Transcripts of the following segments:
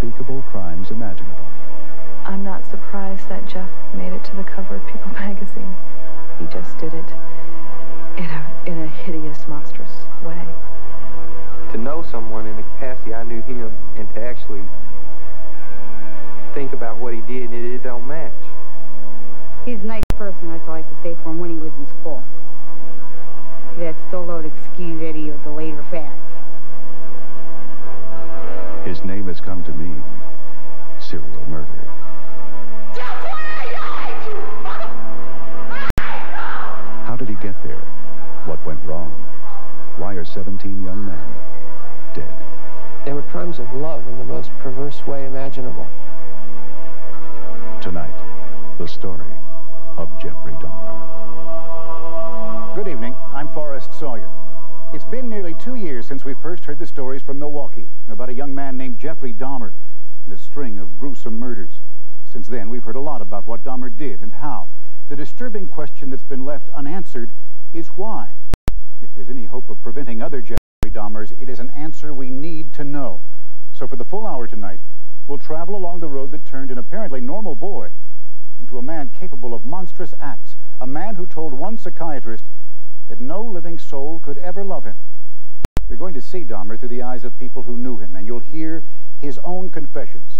unspeakable crimes imaginable. I'm not surprised that Jeff made it to the cover of People magazine. He just did it in a, in a hideous, monstrous way. To know someone in the capacity I knew him and to actually think about what he did, it, it don't match. He's a nice person, that's all I can say for him when he was in school. That still don't excuse any of the later facts. His name has come to mean serial murder. How did he get there? What went wrong? Why are 17 young men dead? They were crimes of love in the most perverse way imaginable. Tonight, the story of Jeffrey Dahmer. Good evening. I'm Forrest Sawyer. It's been nearly two years since we first heard the stories from Milwaukee about a young man named Jeffrey Dahmer and a string of gruesome murders. Since then, we've heard a lot about what Dahmer did and how. The disturbing question that's been left unanswered is why. If there's any hope of preventing other Jeffrey Dahmers, it is an answer we need to know. So for the full hour tonight, we'll travel along the road that turned an apparently normal boy into a man capable of monstrous acts, a man who told one psychiatrist that no living soul could ever love him. You're going to see Dahmer through the eyes of people who knew him, and you'll hear his own confessions.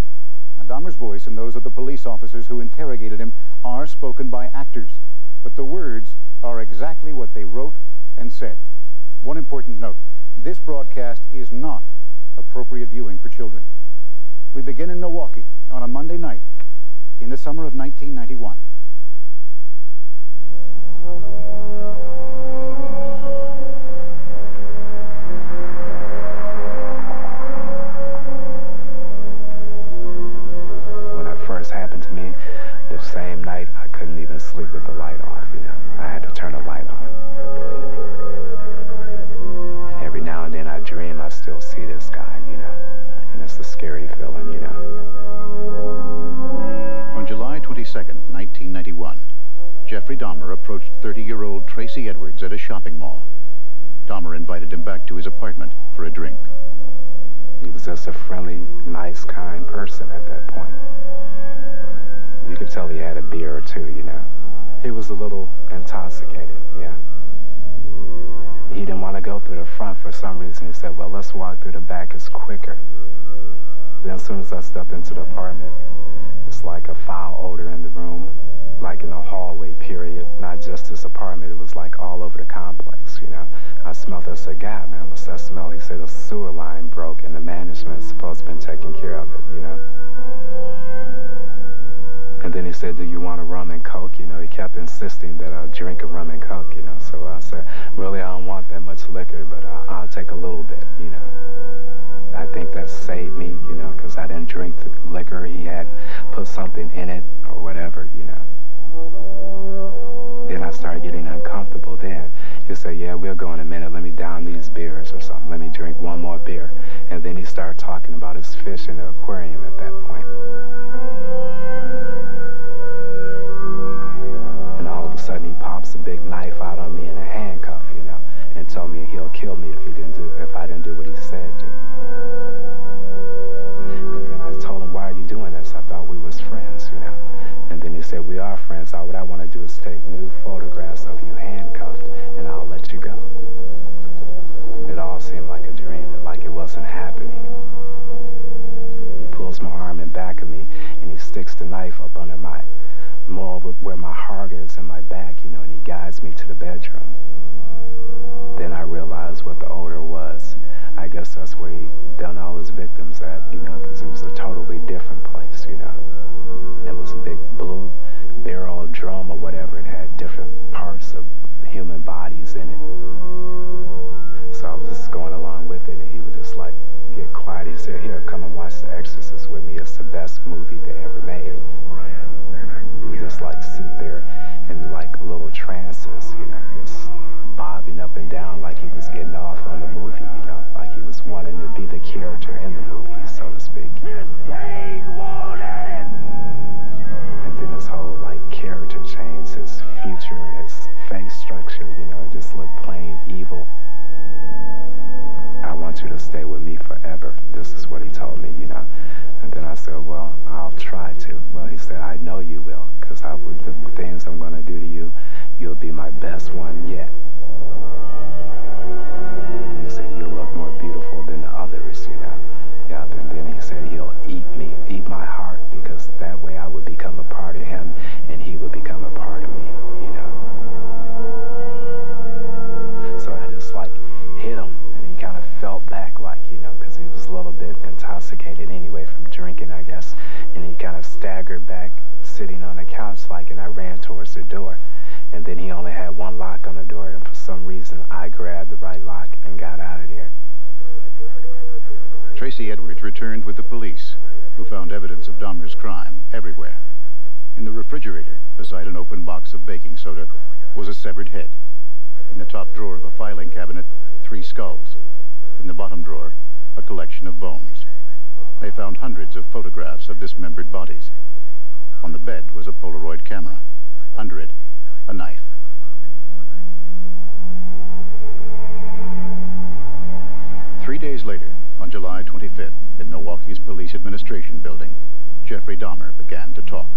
Now, Dahmer's voice and those of the police officers who interrogated him are spoken by actors, but the words are exactly what they wrote and said. One important note, this broadcast is not appropriate viewing for children. We begin in Milwaukee on a Monday night in the summer of 1991. The same night, I couldn't even sleep with the light off, you know. I had to turn the light on. And every now and then I dream I still see this guy, you know. And it's a scary feeling, you know. On July 22nd, 1991, Jeffrey Dahmer approached 30-year-old Tracy Edwards at a shopping mall. Dahmer invited him back to his apartment for a drink. He was just a friendly, nice, kind person at that point. You could tell he had a beer or two, you know. He was a little intoxicated, yeah. He didn't want to go through the front for some reason. He said, well, let's walk through the back. It's quicker. Then as soon as I step into the apartment, it's like a foul odor in the room, like in the hallway, period. Not just this apartment, it was like all over the complex, you know. I smelled this. I said, God, man, what's that smell? He said the sewer line broke and the management's supposed to have been taking care of it, you know. And then he said, do you want a rum and coke? You know, he kept insisting that I drink a rum and coke, you know. So I said, really, I don't want that much liquor, but I, I'll take a little bit, you know. I think that saved me, you know, because I didn't drink the liquor. He had put something in it or whatever, you know. Then I started getting uncomfortable then. He said, yeah, we'll go in a minute. Let me down these beers or something. Let me drink one more beer. And then he started talking about his fish in the aquarium at that point. Sudden he pops a big knife out on me in a handcuff, you know, and told me he'll kill me if he didn't do if I didn't do what he said to. And then I told him, why are you doing this? I thought we was friends, you know. And then he said, we are friends. All what I want to do is take new photographs of you handcuffed, and I'll let you go. It all seemed like a dream, and like it wasn't happening. He pulls my arm in back of me, and he sticks the knife up under my, more over where my heart is in my back, you know, and he guides me to the bedroom. Then I realized what the odor was. I guess that's where he done all his victims at, you know, because it was a totally different place, you know. It was a big blue barrel drum or whatever. It had different parts of human bodies in it. So I was just going along with it, and he would just like get quiet. He said, "Here, come and watch The Exorcist with me. It's the best movie they ever made." He would just like sit there in like little trances, you know, just bobbing up and down like he was getting off on the movie, you know, like he was wanting to be the character in the movie, so to speak. And then his whole like character changed, his future, his face structure, you know, it just looked plain evil. I want you to stay with me forever. This is what he told me, you know. And then I said, well, I'll try to. Well, he said, I know you will, because I would, the things I'm going to do to you, you'll be my best one yet. He said, you'll look more beautiful than the others, you know. Yeah, and then he said he'll eat me, eat my heart, because that way I would become a part of him, and he would become a part of me, you know. So I just like hit him, and he kind of fell back like, you know, because he was a little bit intoxicated anyway from drinking, I guess. And he kind of staggered back, sitting on the couch like, and I ran towards the door. And then he only had one lock on the door, and for some reason I grabbed the right lock and got out of there. Tracy Edwards returned with the police, who found evidence of Dahmer's crime everywhere. In the refrigerator, beside an open box of baking soda, was a severed head. In the top drawer of a filing cabinet, three skulls. In the bottom drawer, a collection of bones. They found hundreds of photographs of dismembered bodies. On the bed was a Polaroid camera. Under it, a knife. Three days later, on July 25th, in Milwaukee's Police Administration Building, Jeffrey Dahmer began to talk.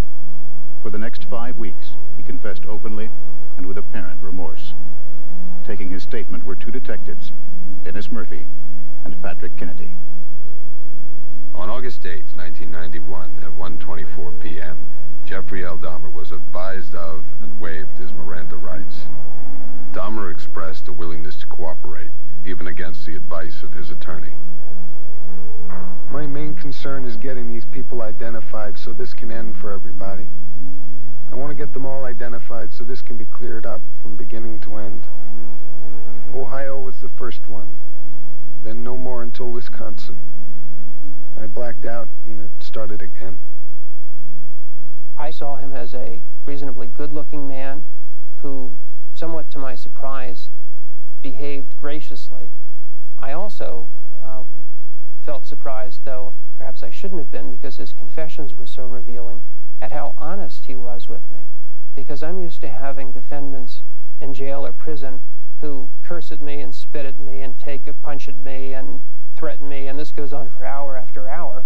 For the next five weeks, he confessed openly and with apparent remorse. Taking his statement were two detectives, Dennis Murphy and Patrick Kennedy. On August 8, 1991, at 1.24 p.m., Jeffrey L. Dahmer was advised of and waived his Miranda rights. Dahmer expressed a willingness to cooperate, even against the advice of his attorney. My main concern is getting these people identified so this can end for everybody. I want to get them all identified so this can be cleared up from beginning to end. Ohio was the first one, then no more until Wisconsin. I blacked out and it started again. I saw him as a reasonably good-looking man who, somewhat to my surprise, behaved graciously. I also uh, felt surprised, though perhaps I shouldn't have been, because his confessions were so revealing, at how honest he was with me. Because I'm used to having defendants in jail or prison who curse at me and spit at me and take a punch at me and threaten me, and this goes on for hour after hour,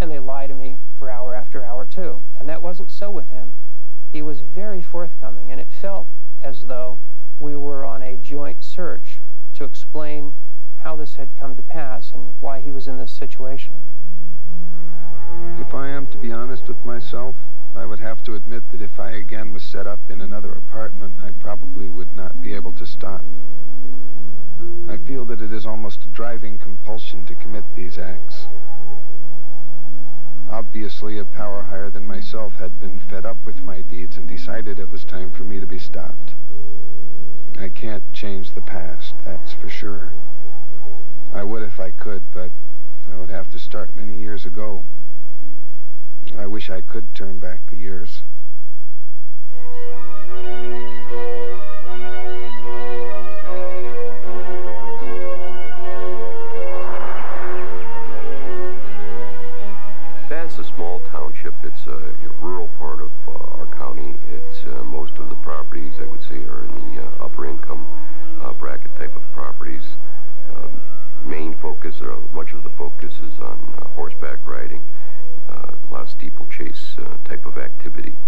and they lie to me for hour after hour too. And that wasn't so with him. He was very forthcoming, and it felt as though we were on a joint search to explain how this had come to pass and why he was in this situation. If I am to be honest with myself, I would have to admit that if I again was set up in another apartment, I probably would not be able to stop. I feel that it is almost a driving compulsion to commit these acts. Obviously, a power higher than myself had been fed up with my deeds and decided it was time for me to be stopped. I can't change the past, that's for sure. I would if I could, but I would have to start many years ago. I wish I could turn back the years. Bath's a small township. It's a, a rural part of uh, our county. It's uh, most of the properties I would say are in the uh, upper income uh, bracket type of properties. Um, main focus, or much of the focus, is on uh, horseback riding. Uh, a lot of steeplechase type of activity.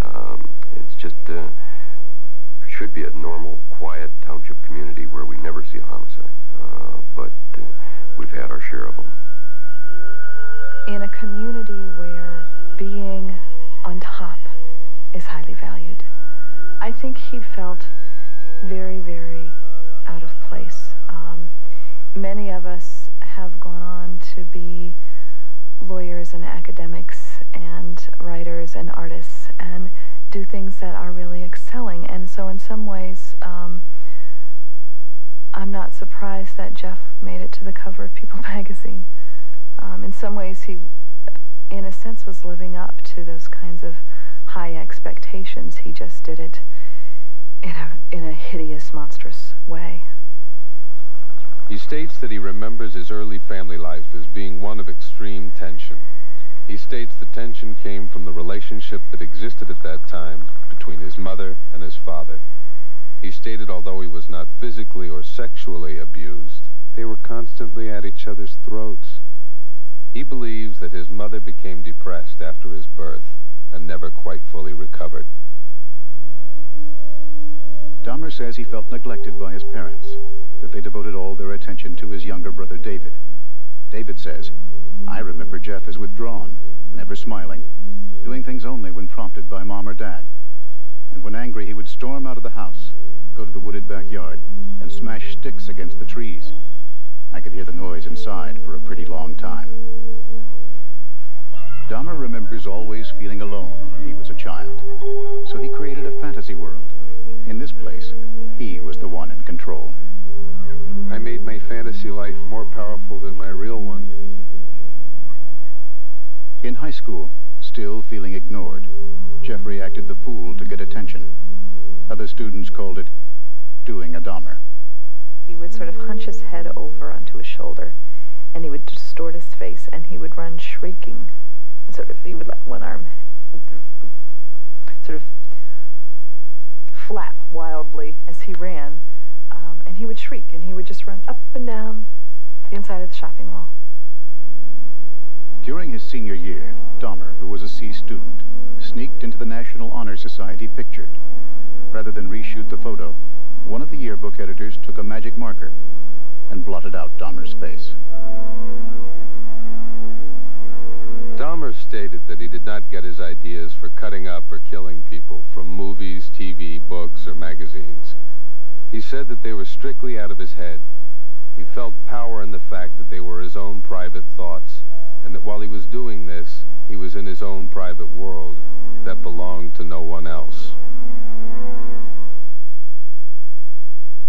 Um, it's just should be a normal, quiet township community where we never see a homicide, but we've had our share of them in a community where being on top is highly valued. I think he felt very, very out of place. Um, many of us have gone on to be lawyers and academics and writers and artists and do things that are really excelling. And so in some ways, um, I'm not surprised that Jeff made it to the cover of People magazine um, in some ways he, in a sense, was living up to those kinds of high expectations. He just did it in a, in a hideous, monstrous way. He states that he remembers his early family life as being one of extreme tension. He states the tension came from the relationship that existed at that time between his mother and his father. He stated although he was not physically or sexually abused, They were constantly at each other's throats. He believes that his mother became depressed after his birth and never quite fully recovered. Dahmer says he felt neglected by his parents, that they devoted all their attention to his younger brother David. David says, I remember Jeff as withdrawn, never smiling, doing things only when prompted by mom or dad. And when angry, he would storm out of the house, go to the wooded backyard, and smash sticks against the trees. I could hear the noise inside for a pretty long time. Dahmer remembers always feeling alone when he was a child, so he created a fantasy world. In this place, he was the one in control. I made my fantasy life more powerful than my real one. In high school, still feeling ignored, Jeffrey acted the fool to get attention. Other students called it doing a Dahmer. He would sort of hunch his head over onto his shoulder, and he would distort his face, and he would run shrieking. And sort of, he would let one arm sort of flap wildly as he ran, um, and he would shriek, and he would just run up and down the inside of the shopping mall. During his senior year, Dahmer, who was a C student, sneaked into the National Honor Society picture. Rather than reshoot the photo, one of the yearbook editors took a magic marker and blotted out Dahmer's face. Dahmer stated that he did not get his ideas for cutting up or killing people from movies, TV, books, or magazines. He said that they were strictly out of his head. He felt power in the fact that they were his own private thoughts, and that while he was doing this, he was in his own private world that belonged to no one else.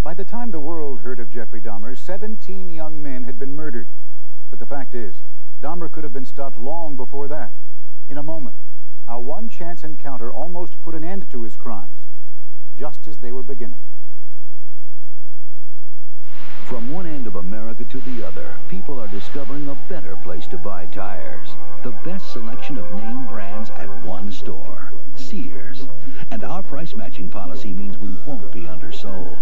By the time the world heard of Jeffrey Dahmer, 17 young men had been murdered. But the fact is, Dahmer could have been stopped long before that. In a moment, how one chance encounter almost put an end to his crimes, just as they were beginning. From one end of America to the other, people are discovering a better place to buy tires. The best selection of name brands at one store, Sears. And our price matching policy means we won't be undersold.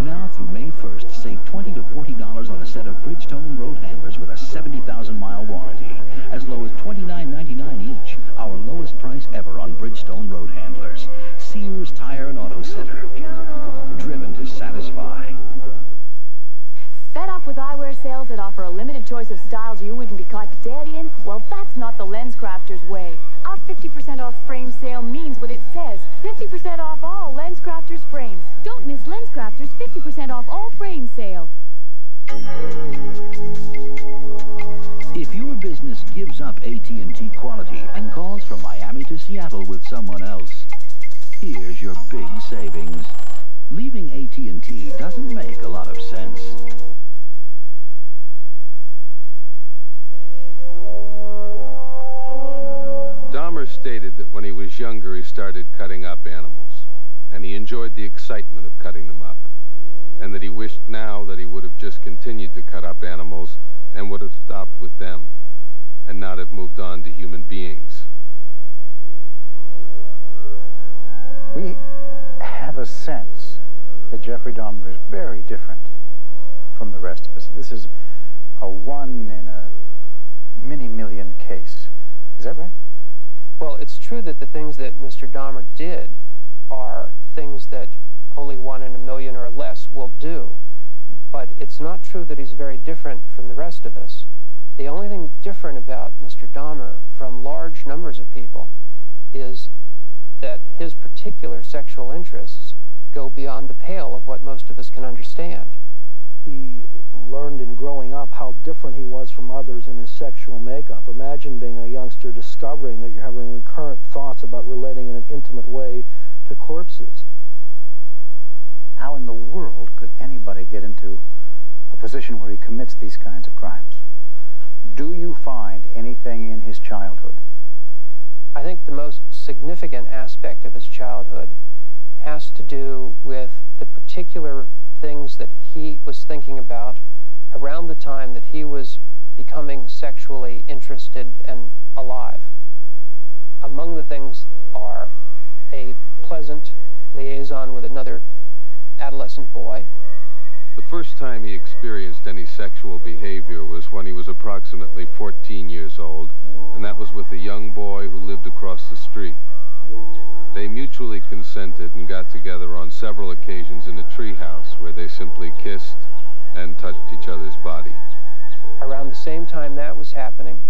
Now through May 1st, save 20 to $40 on a set of Bridgestone road handlers with a 70,000 mile warranty. As low as $29.99 each, our lowest price ever on Bridgestone road handlers. Sears Tire and Auto Center. Driven to satisfy. Fed up with eyewear sales that offer a limited choice of styles you wouldn't be caught dead in? Well, that's not the LensCrafters way. Our 50% off frame sale means what it says. 50% off all LensCrafters frames. Don't miss LensCrafters 50% off all frame sale. If your business gives up AT&T quality and calls from Miami to Seattle with someone else, here's your big savings. Leaving AT&T doesn't make a lot of sense. Dahmer stated that when he was younger he started cutting up animals, and he enjoyed the excitement of cutting them up, and that he wished now that he would have just continued to cut up animals and would have stopped with them, and not have moved on to human beings. We have a sense that Jeffrey Dahmer is very different from the rest of us. This is a one in a many million case. Is that right? Well, it's true that the things that Mr. Dahmer did are things that only one in a million or less will do. But it's not true that he's very different from the rest of us. The only thing different about Mr. Dahmer from large numbers of people is that his particular sexual interests go beyond the pale of what most of us can understand. He learned in growing up how different he was from others in his sexual makeup. Imagine being a youngster discovering that you're having recurrent thoughts about relating in an intimate way to corpses. How in the world could anybody get into a position where he commits these kinds of crimes? Do you find anything in his childhood? I think the most significant aspect of his childhood has to do with the particular things that he was thinking about around the time that he was becoming sexually interested and alive. Among the things are a pleasant liaison with another adolescent boy, The first time he experienced any sexual behavior was when he was approximately 14 years old, and that was with a young boy who lived across the street. They mutually consented and got together on several occasions in a treehouse where they simply kissed and touched each other's body. Around the same time that was happening,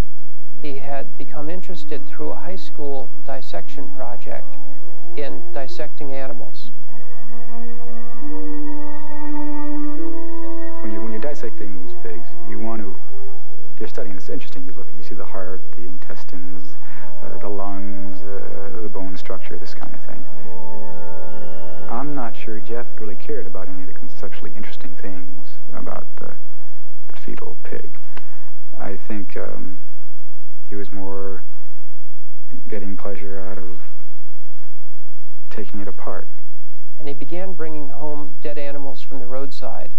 he had become interested through a high school dissection project in dissecting animals. When, you, when you're dissecting these pigs, you want to, you're studying, it's interesting, you look, you see the heart, the intestines, the lungs, uh, the bone structure, this kind of thing. I'm not sure Jeff really cared about any of the conceptually interesting things about the, the fetal pig. I think um, he was more getting pleasure out of taking it apart. And he began bringing home dead animals from the roadside,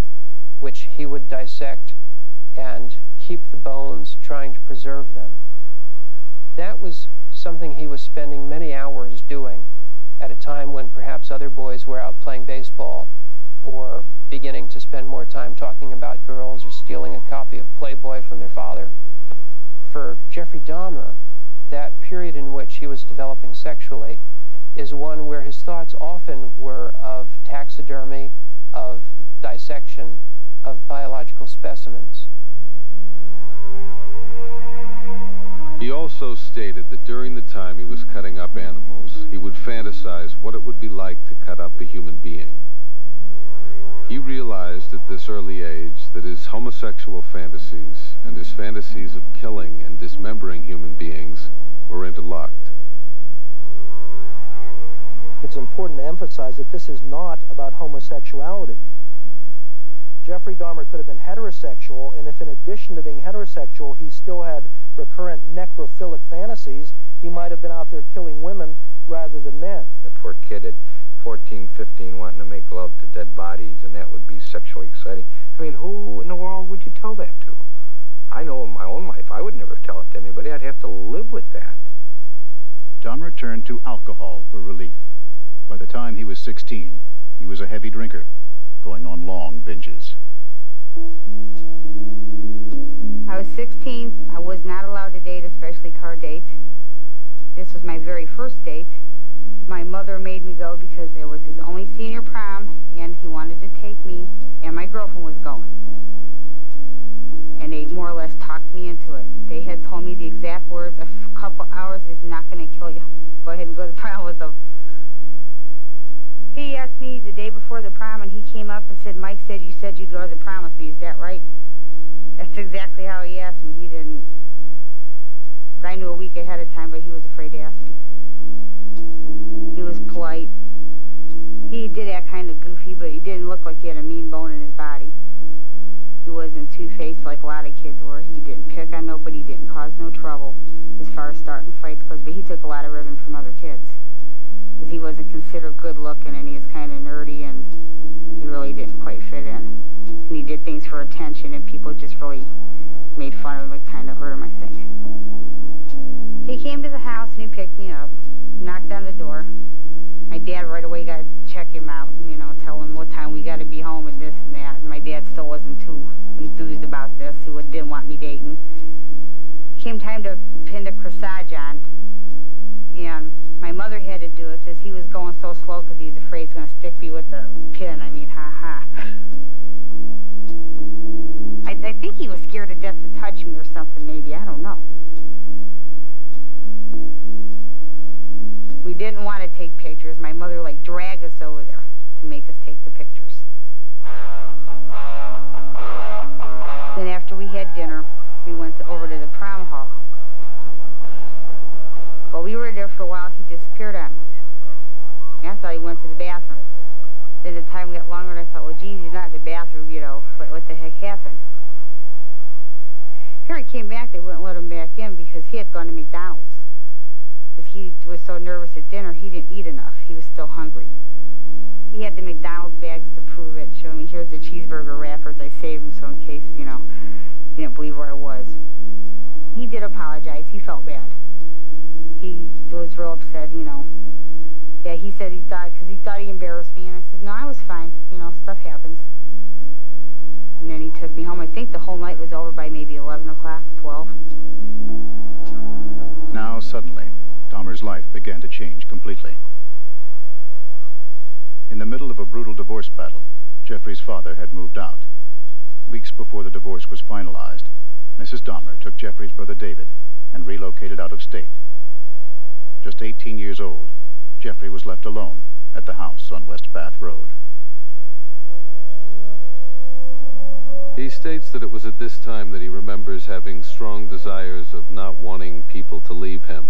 which he would dissect and keep the bones, trying to preserve them. That was something he was spending many hours doing at a time when perhaps other boys were out playing baseball or beginning to spend more time talking about girls or stealing a copy of Playboy from their father. For Jeffrey Dahmer, that period in which he was developing sexually is one where his thoughts often were of taxidermy, of dissection, of biological specimens. He also stated that during the time he was cutting up animals, he would fantasize what it would be like to cut up a human being. He realized at this early age that his homosexual fantasies and his fantasies of killing and dismembering human beings were interlocked. It's important to emphasize that this is not about homosexuality. Jeffrey Dahmer could have been heterosexual, and if in addition to being heterosexual, he still had recurrent necrophilic fantasies, he might have been out there killing women rather than men. The poor kid at 14, 15 wanting to make love to dead bodies, and that would be sexually exciting. I mean, who in the world would you tell that to? I know in my own life, I would never tell it to anybody. I'd have to live with that. Dahmer turned to alcohol for relief. By the time he was 16, he was a heavy drinker, going on long binges. I was 16. I was not allowed to date, especially car dates. This was my very first date. My mother made me go because it was his only senior prom, and he wanted to take me, and my girlfriend was going. And they more or less talked me into it. They had told me the exact words, a couple hours is not going to kill you. Go ahead and go to the prom with them. He asked me the day before the prom, and he came up and said, Mike said you said you'd go to the prom with me. Is that right? That's exactly how he asked me. He didn't. I knew a week ahead of time, but he was afraid to ask me. He was polite. He did act kind of goofy, but he didn't look like he had a mean bone in his body. He wasn't two-faced like a lot of kids were. He didn't pick on nobody, didn't cause no trouble as far as starting fights goes, but he took a lot of ribbon from other kids. Because he wasn't considered good-looking, and he was kind of nerdy, and he really didn't quite fit in. And he did things for attention, and people just really made fun of him. It kind of hurt him, I think. He came to the house, and he picked me up, knocked on the door. My dad right away got to check him out, you know, tell him what time we got to be home and this and that. And my dad still wasn't too enthused about this. He didn't want me dating. Came time to pin the corsage on, and my mother had to do it because he was going so slow because he's afraid he's going to stick me with the pin. I mean, ha ha. I, I think he was scared to death to touch me or something, maybe. I don't know. We didn't want to take pictures. My mother, like, dragged us over there to make us take the pictures. Then after we had dinner, we went to, over to the prom hall. While we were there for a while, he disappeared on me. And I thought he went to the bathroom. Then the time got longer, and I thought, well, geez, he's not in the bathroom, you know. What, what the heck happened? Here he came back. They wouldn't let him back in because he had gone to McDonald's. Because he was so nervous at dinner, he didn't eat enough. He was still hungry. He had the McDonald's bags to prove it. Show me, here's the cheeseburger wrappers. I saved them so in case, you know, he didn't believe where I was. He did apologize. He felt bad. He was real upset, you know. Yeah, he said he thought, because he thought he embarrassed me. And I said, no, I was fine. You know, stuff happens. And then he took me home. I think the whole night was over by maybe 11 o'clock, 12. Now, suddenly, Dahmer's life began to change completely. In the middle of a brutal divorce battle, Jeffrey's father had moved out. Weeks before the divorce was finalized, Mrs. Dahmer took Jeffrey's brother David and relocated out of state. Just 18 years old, Jeffrey was left alone at the house on West Bath Road. He states that it was at this time that he remembers having strong desires of not wanting people to leave him.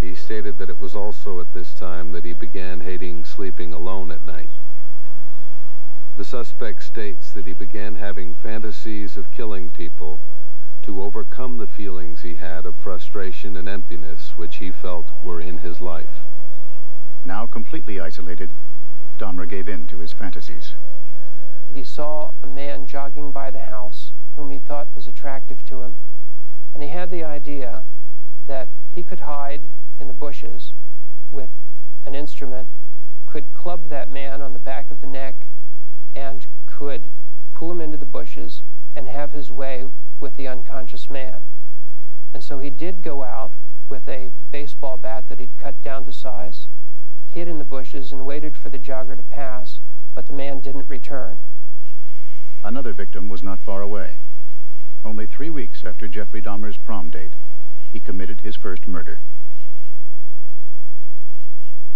He stated that it was also at this time that he began hating sleeping alone at night. The suspect states that he began having fantasies of killing people to overcome the feelings he had of frustration and emptiness which he felt were in his life. Now completely isolated, Dahmer gave in to his fantasies. He saw a man jogging by the house whom he thought was attractive to him, and he had the idea that he could hide in the bushes with an instrument, could club that man on the back of the neck, and could pull him into the bushes and have his way with the unconscious man. And so he did go out with a baseball bat that he'd cut down to size, hid in the bushes, and waited for the jogger to pass, but the man didn't return. Another victim was not far away. Only three weeks after Jeffrey Dahmer's prom date, he committed his first murder.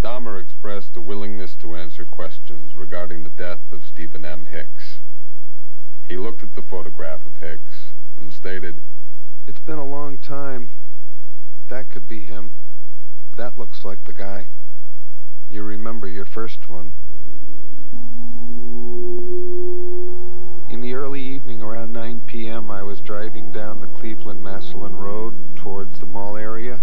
Dahmer expressed a willingness to answer questions regarding the death of Stephen M. Hicks. He looked at the photograph of Hicks and stated, It's been a long time. That could be him. That looks like the guy. You remember your first one. In the early evening, around 9 p.m., I was driving down the Cleveland-Massillon Road towards the mall area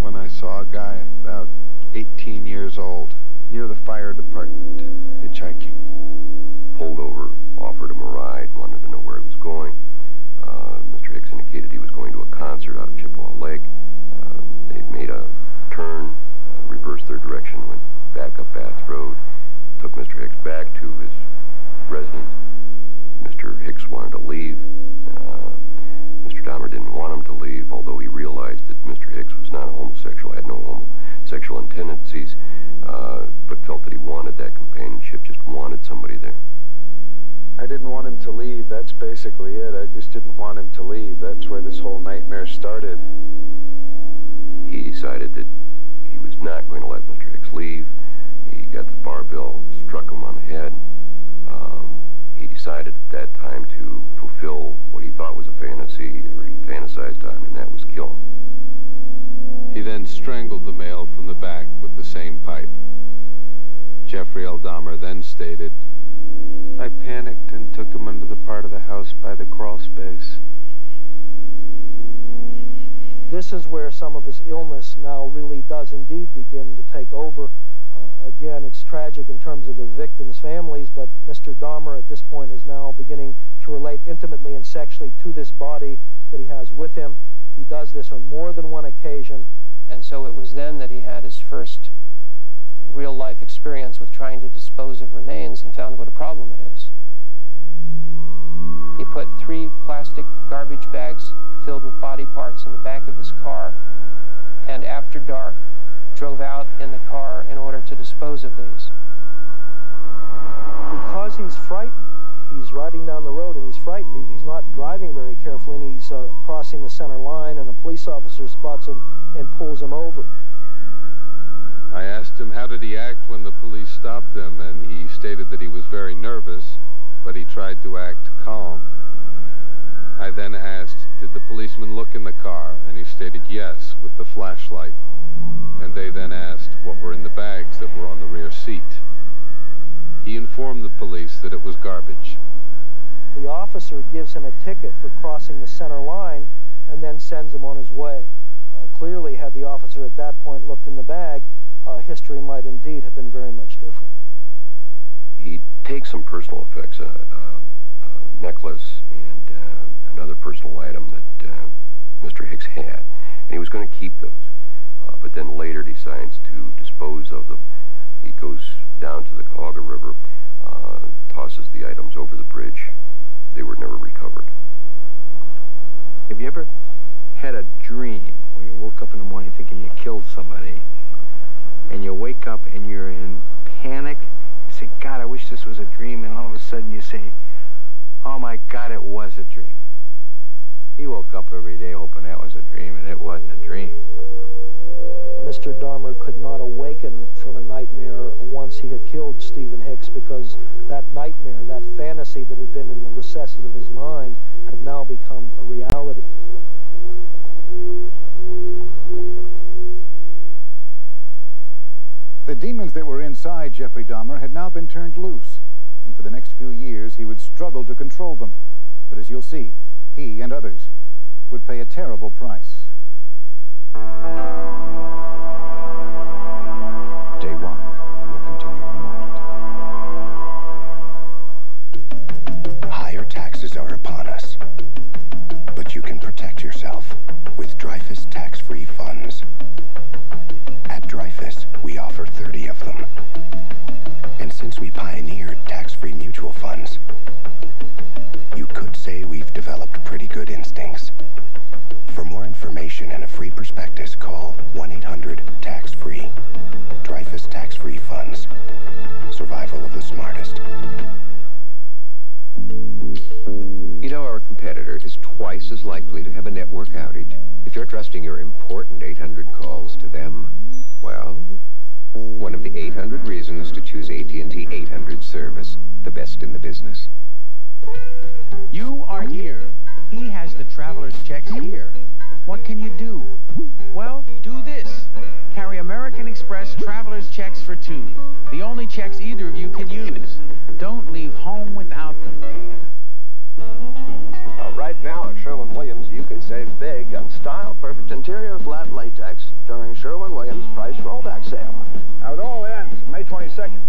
when I saw a guy about 18 years old near the fire department hitchhiking. Pulled over, offered him a ride, wanted to know where he was going. Uh, Mr. Hicks indicated he was going to a concert out of Chippewa Lake. Uh, they made a turn, uh, reversed their direction, went back up Bath Road, took Mr. Hicks back to his residence. Mr. Hicks wanted to leave. Uh, Mr. Dahmer didn't want him to leave, although he realized that Mr. Hicks was not a homosexual, had no homosexual tendencies, uh, but felt that he wanted that companionship, just wanted somebody there. I didn't want him to leave. That's basically it. I just didn't want him to leave. That's where this whole nightmare started. He decided that he was not going to let Mr. Hicks leave. He got the barbell, struck him on the head. Um, he decided at that time to fulfill what he thought was a fantasy, or he fantasized on, and that was kill him. He then strangled the male from the back with the same pipe. Jeffrey L. Dahmer then stated, I panicked and took him into the part of the house by the crawl space. This is where some of his illness now really does indeed begin to take over. Uh, again, it's tragic in terms of the victims' families, but Mr. Dahmer at this point is now beginning to relate intimately and sexually to this body that he has with him. He does this on more than one occasion. And so it was then that he had his first real life experience garbage bags filled with body parts in the back of his car, and after dark, drove out in the car in order to dispose of these. Because he's frightened, he's riding down the road and he's frightened. He's not driving very carefully and he's uh, crossing the center line and a police officer spots him and pulls him over. I asked him how did he act when the police stopped him, and he stated that he was very nervous, but he tried to act calm. I then asked, did the policeman look in the car, and he stated yes, with the flashlight. And they then asked what were in the bags that were on the rear seat. He informed the police that it was garbage. The officer gives him a ticket for crossing the center line and then sends him on his way. Uh, clearly, had the officer at that point looked in the bag, uh, history might indeed have been very much different. He takes some personal effects, a, a, a necklace and uh, another personal item that uh, Mr. Hicks had, and he was going to keep those, uh, but then later decides to dispose of them. He goes down to the Cuyahoga River, uh, tosses the items over the bridge. They were never recovered. Have you ever had a dream where you woke up in the morning thinking you killed somebody, and you wake up and you're in panic? You say, God, I wish this was a dream, and all of a sudden you say, Oh my God, it was a dream. He woke up every day hoping that was a dream, and it wasn't a dream. Mr. Dahmer could not awaken from a nightmare once he had killed Stephen Hicks because that nightmare, that fantasy that had been in the recesses of his mind, had now become a reality. The demons that were inside Jeffrey Dahmer had now been turned loose, and for the next few years he would struggle to control them. But as you'll see, he and others would pay a terrible price. Day one Higher taxes are upon us. But you can protect yourself with Dreyfus tax-free funds. At Dreyfus, we offer 30 of them. And since we pioneered tax-free mutual funds, you could say we've developed pretty good instincts. For more information and a free prospectus, call 1-800-TAX-FREE. Dreyfus Tax-Free Funds. Survival of the smartest. You know our competitor is twice as likely to have a network outage. If you're trusting your important 800 calls to them, well, one of the 800 reasons to choose AT&T 800 service, the best in the business. You are here. He has the traveler's checks here. What can you do? Well, do this. Carry American Express traveler's checks for two. The only checks either of you can use. Don't leave home without them. Right now at Sherwin-Williams, you can save big on style perfect interior flat latex during Sherwin-Williams price rollback sale. Now it all ends May 22nd,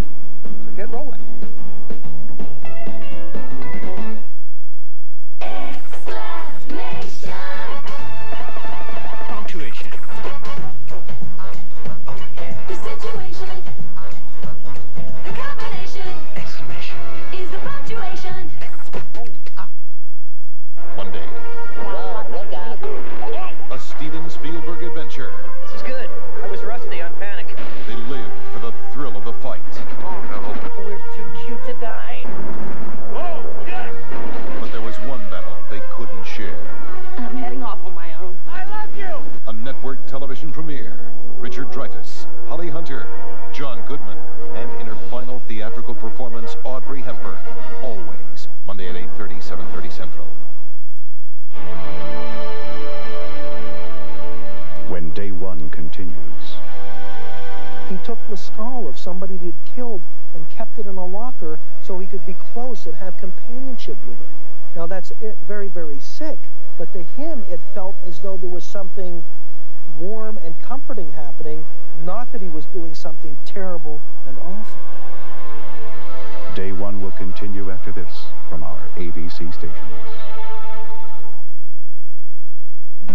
so get rolling. Theatrical performance, Audrey Hepburn. Always, Monday at 8.30, 7.30 Central. When day one continues, He took the skull of somebody he'd killed and kept it in a locker so he could be close and have companionship with it. Now that's it, very, very sick, but to him it felt as though there was something warm and comforting happening, not that he was doing something terrible and awful. Day one will continue after this from our ABC stations.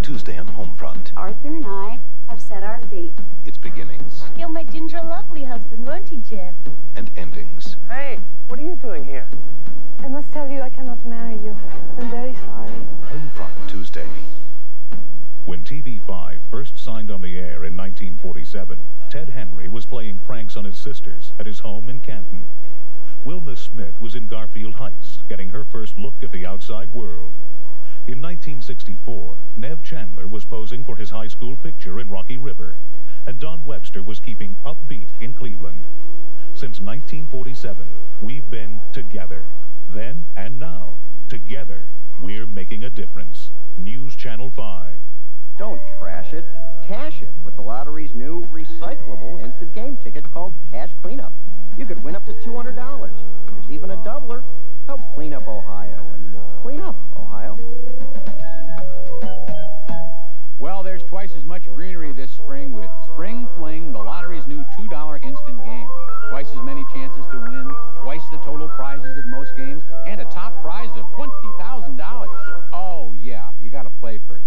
Tuesday on Homefront. Arthur and I have set our date. Its beginnings He'll make Ginger a lovely husband, won't he, Jeff? and endings. Hey, what are you doing here? I must tell you I cannot marry you. I'm very sorry. Homefront Tuesday. When TV5 first signed on the air in 1947, Ted Henry was playing pranks on his sisters at his home in Canton. Wilma Smith was in Garfield Heights, getting her first look at the outside world. In 1964, Nev Chandler was posing for his high school picture in Rocky River, and Don Webster was keeping upbeat in Cleveland. Since 1947, we've been together. Then and now, together, we're making a difference. News Channel 5. Don't trash it. Cash it with the lottery's new recyclable instant game ticket called Cash Cleanup. You could win up to $200. There's even a doubler. Help clean up Ohio and clean up Ohio. Well, there's twice as much greenery this spring with Spring Fling, the lottery's new $2 instant game. Twice as many chances to win, twice the total prizes of most games, and a top prize of $20,000. Oh, yeah, you gotta play first.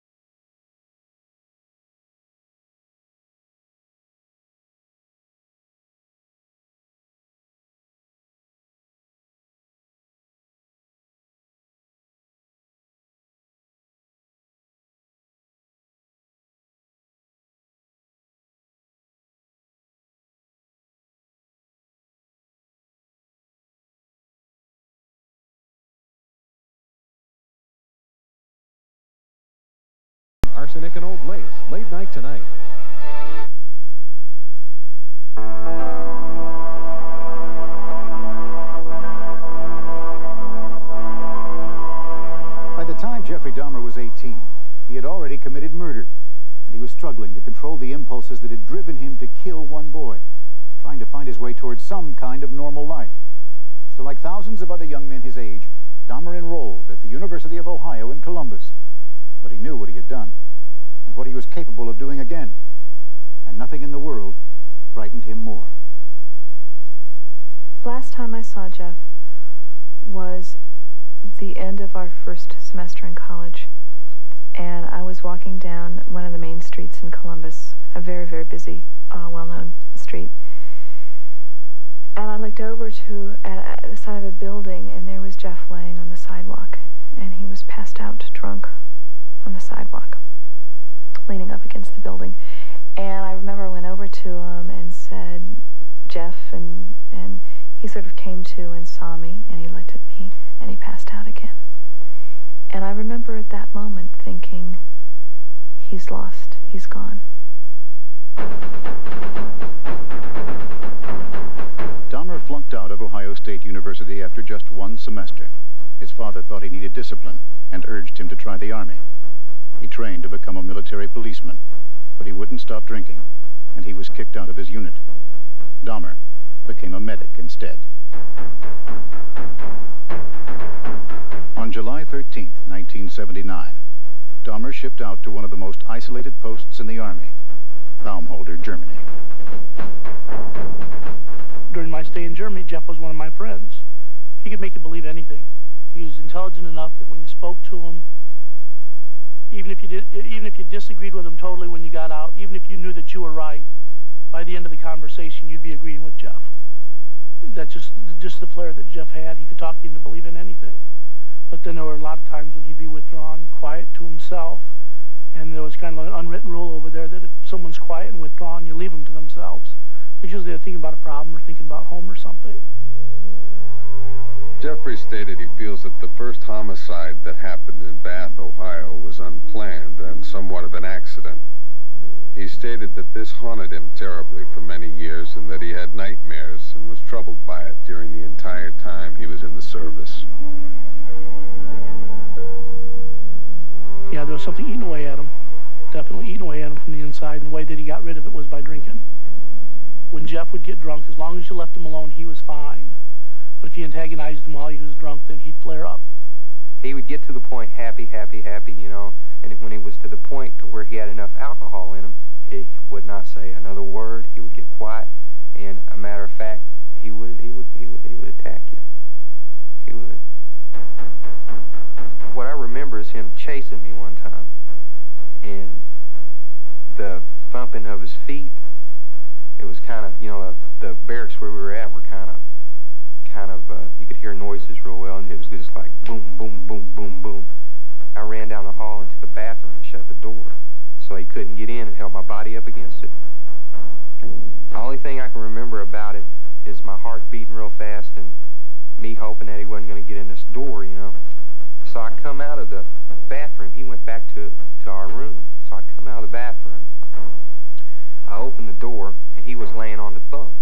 Arsenic and Old Lace, late night tonight. By the time Jeffrey Dahmer was 18, he had already committed murder, and he was struggling to control the impulses that had driven him to kill one boy, trying to find his way towards some kind of normal life. So like thousands of other young men his age, Dahmer enrolled at the University of Ohio in Columbus. But he knew what he had done, and what he was capable of doing again, and nothing in the world frightened him more. The last time I saw Jeff was the end of our first semester in college. And I was walking down one of the main streets in Columbus, a very, very busy, uh, well-known street. And I looked over to uh, the side of a building, and there was Jeff laying on the sidewalk. And he was passed out, drunk, on the sidewalk, leaning up against the building. And I remember I went over to him and said, Jeff, and, and he sort of came to and saw me, and he looked at me, and he passed out again. And I remember at that moment thinking, he's lost, he's gone. Dahmer flunked out of Ohio State University after just one semester. His father thought he needed discipline and urged him to try the Army. He trained to become a military policeman, but he wouldn't stop drinking, and he was kicked out of his unit. Dahmer became a medic instead. On July 13, 1979, Dahmer shipped out to one of the most isolated posts in the Army, Baumholder, Germany. During my stay in Germany, Jeff was one of my friends. He could make you believe anything. He was intelligent enough that when you spoke to him, even if you did, even if you disagreed with him totally when you got out, even if you knew that you were right, by the end of the conversation, you'd be agreeing with Jeff. That's just just the flair that Jeff had. He could talk you into believing anything. But then there were a lot of times when he'd be withdrawn, quiet to himself, and there was kind of an unwritten rule over there that if someone's quiet and withdrawn, you leave them to themselves. Usually they're thinking about a problem or thinking about home or something. Jeffrey stated he feels that the first homicide that happened in Bath, Ohio was unplanned and somewhat of an accident. He stated that this haunted him terribly for many years and that he had nightmares and was troubled by it during the entire time he was in the service. Yeah, there was something eating away at him. Definitely eating away at him from the inside, and the way that he got rid of it was by drinking. When Jeff would get drunk, as long as you left him alone, he was fine. But if you antagonized him while he was drunk, then he'd flare up. He would get to the point happy, happy, happy, you know, and when he was to the point to where he had enough alcohol in him, he would not say another word. He would get quiet, and a matter of fact, he would he would he would he would attack you. He would. What I remember is him chasing me one time, and the thumping of his feet. It was kind of you know the, the barracks where we were at were kind of kind of uh, you could hear noises real well, and it was just like boom, boom, boom, boom, boom. I ran down the hall into the bathroom and shut the door, so he couldn't get in and help my body up against it. The only thing I can remember about it is my heart beating real fast and me hoping that he wasn't going to get in this door, you know. So I come out of the bathroom. He went back to to our room. So I come out of the bathroom. I opened the door, and he was laying on the bunk.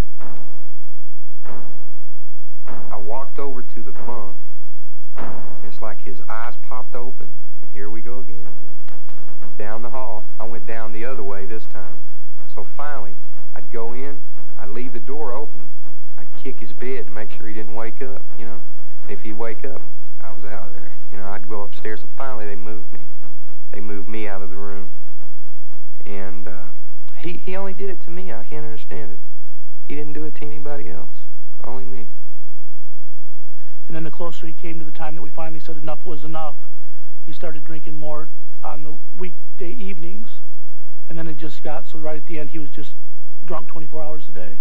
I walked over to the bunk. And it's like his eyes popped open, and here we go again. Down the hall. I went down the other way this time. So finally, I'd go in, I'd leave the door open, I'd kick his bed to make sure he didn't wake up, you know. If he'd wake up, I was out of there. You know, I'd go upstairs, so finally they moved me. They moved me out of the room. And uh, he, he only did it to me. I can't understand it. He didn't do it to anybody else. Only me. And then the closer he came to the time that we finally said enough was enough, he started drinking more on the weekday evenings. And then it just got so right at the end he was just drunk 24 hours a day.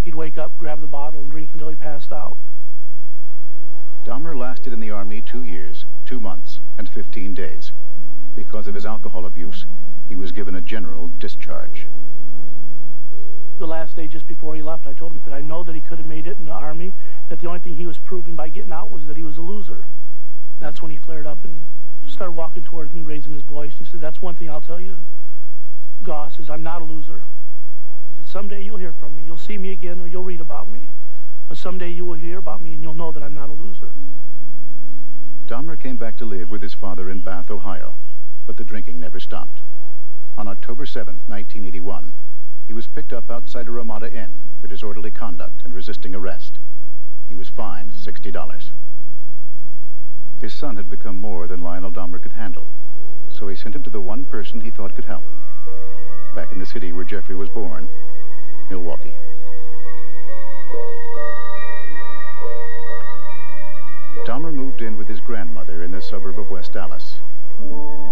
He'd wake up, grab the bottle, and drink until he passed out. Dahmer lasted in the Army two years, two months, and 15 days. Because of his alcohol abuse, he was given a general discharge. The last day just before he left, I told him that I know that he could have made it in the Army, that the only thing he was proving by getting out was that he was a loser. That's when he flared up and started walking towards me, raising his voice. He said, That's one thing I'll tell you, Goss, says, I'm not a loser. He said, Someday you'll hear from me. You'll see me again or you'll read about me. But someday you will hear about me and you'll know that I'm not a loser. Dahmer came back to live with his father in Bath, Ohio, but the drinking never stopped. On October 7, 1981, he was picked up outside a Ramada Inn for disorderly conduct and resisting arrest. He was fined $60. His son had become more than Lionel Dahmer could handle, so he sent him to the one person he thought could help. Back in the city where Jeffrey was born, Milwaukee. Dahmer moved in with his grandmother in the suburb of West Allis.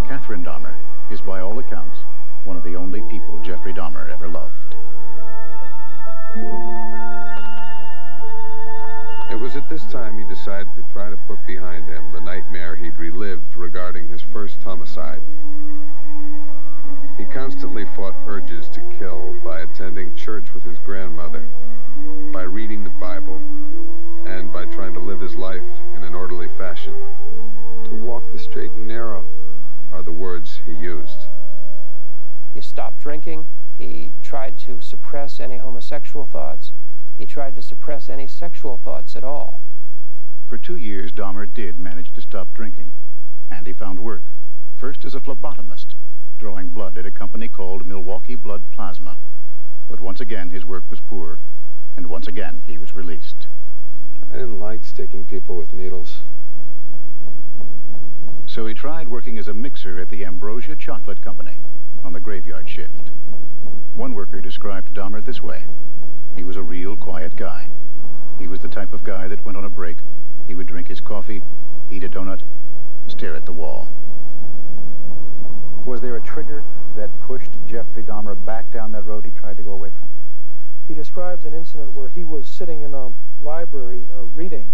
Catherine Dahmer is, by all accounts, one of the only people Jeffrey Dahmer ever loved. It was at this time he decided to try to put behind him the nightmare he'd relived regarding his first homicide. He constantly fought urges to kill by attending church with his grandmother, by reading the Bible, and by trying to live his life in an orderly fashion. To walk the straight and narrow are the words he used. He stopped drinking. He tried to suppress any homosexual thoughts. He tried to suppress any sexual thoughts at all. For two years, Dahmer did manage to stop drinking, and he found work, first as a phlebotomist, drawing blood at a company called Milwaukee Blood Plasma. But once again, his work was poor, and once again, he was released. I didn't like sticking people with needles. So he tried working as a mixer at the Ambrosia Chocolate Company on the graveyard shift. One worker described Dahmer this way. He was a real quiet guy. He was the type of guy that went on a break. He would drink his coffee, eat a donut, stare at the wall. Was there a trigger that pushed Jeffrey Dahmer back down that road he tried to go away from? He describes an incident where he was sitting in a library uh, reading,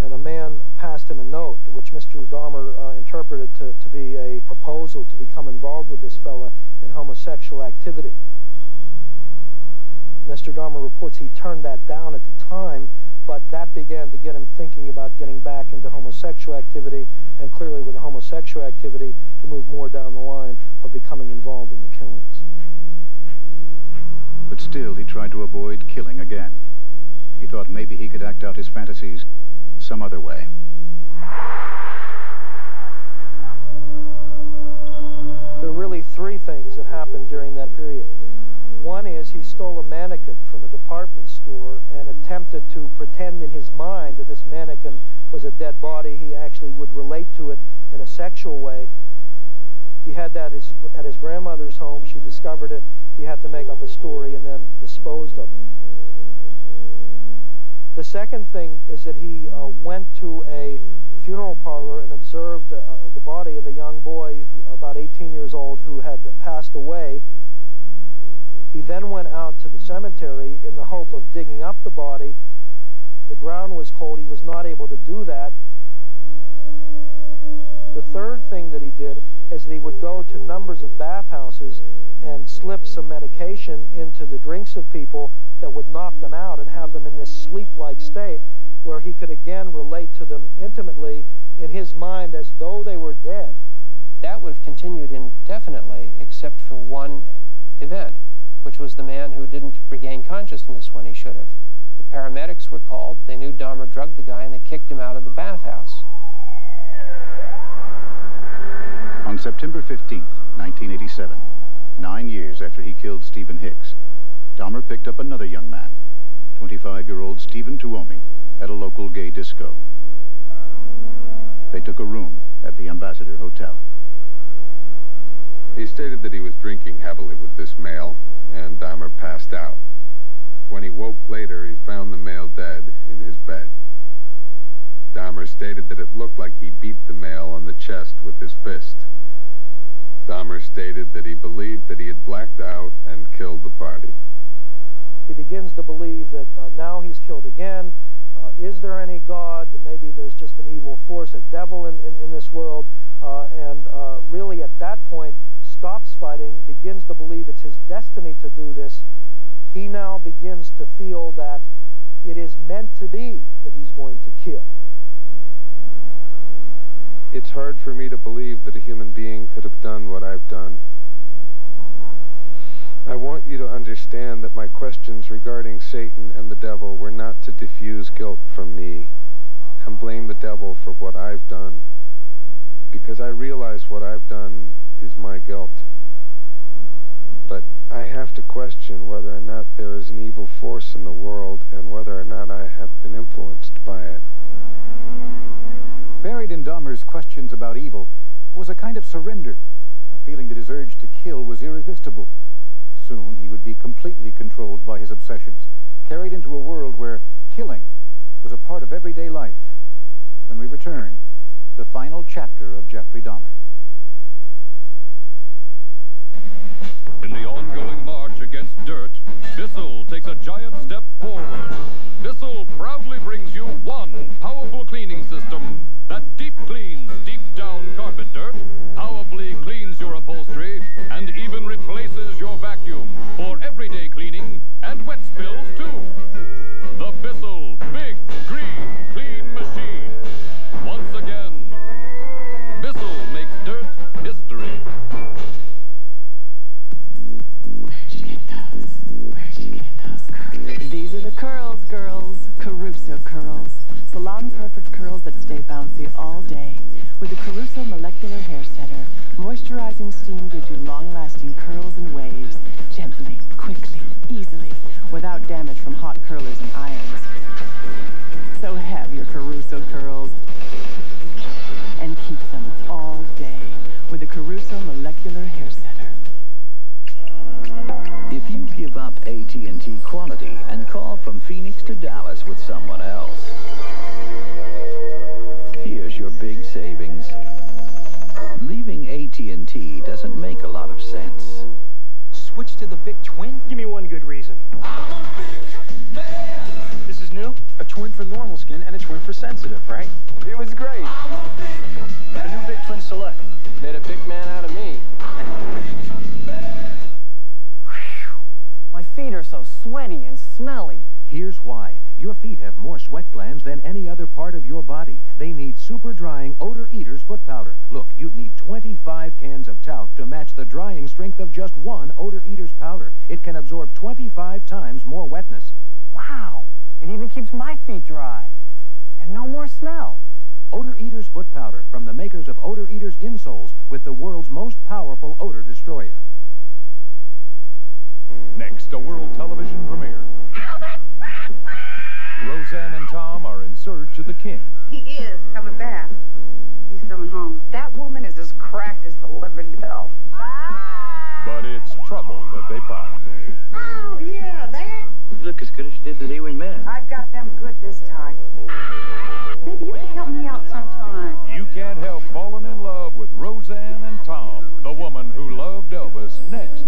and a man passed him a note, which Mr. Dahmer uh, interpreted to, to be a proposal to become involved with this fella in homosexual activity. Mr. Dahmer reports he turned that down at the time, but that began to get him thinking about getting back into homosexual activity, and clearly with the homosexual activity to move more down the line of becoming involved in the killings. But still, he tried to avoid killing again. He thought maybe he could act out his fantasies some other way. There are really three things that happened during that period. One is he stole a mannequin from a department store and attempted to pretend in his mind that this mannequin was a dead body. He actually would relate to it in a sexual way. He had that his, at his grandmother's home. She discovered it. He had to make up a story and then disposed of it. The second thing is that he uh, went to a funeral parlor and observed uh, the body of a young boy, who, about 18 years old, who had passed away. He then went out to the cemetery in the hope of digging up the body. The ground was cold. He was not able to do that. The third thing that he did is that he would go to numbers of bathhouses and slip some medication into the drinks of people that would knock them out and have them in this sleep-like state where he could again relate to them intimately in his mind as though they were dead. That would have continued indefinitely except for one event, which was the man who didn't regain consciousness when he should have. The paramedics were called. They knew Dahmer drugged the guy and they kicked him out of the bathhouse. On September 15th, 1987, nine years after he killed Steven Hicks, Dahmer picked up another young man, 25-year-old Steven Tuomi, at a local gay disco. They took a room at the Ambassador Hotel. He stated that he was drinking heavily with this male, and Dahmer passed out. When he woke later, he found the male dead in his bed. Dahmer stated that it looked like he beat the male on the chest with his fist. Dahmer stated that he believed that he had blacked out and killed the party. He begins to believe that uh, now he's killed again. Uh, is there any God? Maybe there's just an evil force, a devil in, in, in this world. Uh, and uh, really at that point stops fighting, begins to believe it's his destiny to do this. He now begins to feel that it is meant to be that he's going to kill. It's hard for me to believe that a human being could have done what I've done. I want you to understand that my questions regarding Satan and the devil were not to diffuse guilt from me and blame the devil for what I've done, because I realize what I've done is my guilt. But I have to question whether or not there is an evil force in the world and whether or not I have been influenced by it. Buried in Dahmer's questions about evil was a kind of surrender, a feeling that his urge to kill was irresistible. Soon he would be completely controlled by his obsessions, carried into a world where killing was a part of everyday life. When we return, the final chapter of Jeffrey Dahmer. In the ongoing march against dirt, Bissell takes a giant step forward. Bissell proudly brings you one powerful cleaning system that deep cleans deep down carpet dirt, powerfully cleans your upholstery, and even replaces your vacuum for everyday cleaning and wet spills too. The Bissell Big Green Clean Machine. Once again, Bissell makes dirt history. These are the curls, girls. Caruso curls. Salon perfect curls that stay bouncy all day. With the Caruso molecular hair setter, moisturizing steam gives you long-lasting curls and waves. Gently, quickly, easily, without damage from hot curlers and irons. So have your Caruso curls. And keep them all day with the Caruso molecular hair setter. If you give up AT&T quality and call from Phoenix to Dallas with someone else, here's your big savings. Leaving AT&T doesn't make a lot of sense. Switch to the big twin? Give me one good reason. This is new? A twin for normal skin and a twin for sensitive, right? It was great. The new Big Twin Select. Made a big man out of me. Feet are so sweaty and smelly. Here's why. Your feet have more sweat glands than any other part of your body. They need super drying odor eaters foot powder. Look, you'd need 25 cans of talc to match the drying strength of just one odor eaters powder. It can absorb 25 times more wetness. Wow. It even keeps my feet dry. And no more smell. Odor Eaters Foot Powder from the makers of Odor Eaters insoles with the world's most powerful odor destroyer. Next, a world television premiere. Roseanne and Tom are in search of the king. He is coming back. He's coming home. That woman is as cracked as the Liberty Bell. But it's trouble that they find. Oh, yeah, that. You look as good as you did the day we met. I've got them good this time. Maybe you can help me out sometime. You can't help falling in love with Roseanne and Tom, the woman who loved Elvis, next.